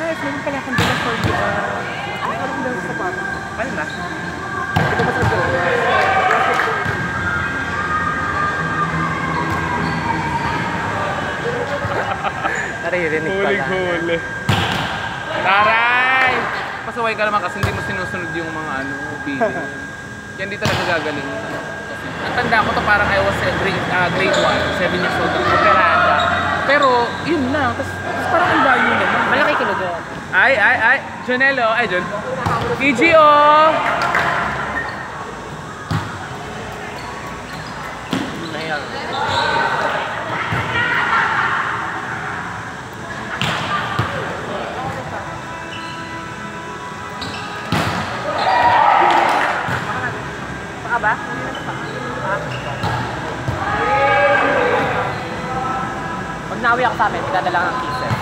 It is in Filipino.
Ah, meron pala akong dala for you. Uh, ah, meron daw sa papa. Ano ba? Ito ba sa Naririnig pala. Huli-huli. Taray! Pasaway ka naman kasi hindi mo sinusunod yung mga ano, bilin. Yan di talaga gagaling. Ang tanda ko to parang I was a grade, uh, grade 1, 7 years old, operada. Pero, yun na. Tapos parang ang dami ay, ay, ay, Jonelo, ay, Jon. EGO! Ba? Pag nawi ako sa amin, magdadala ng kisses.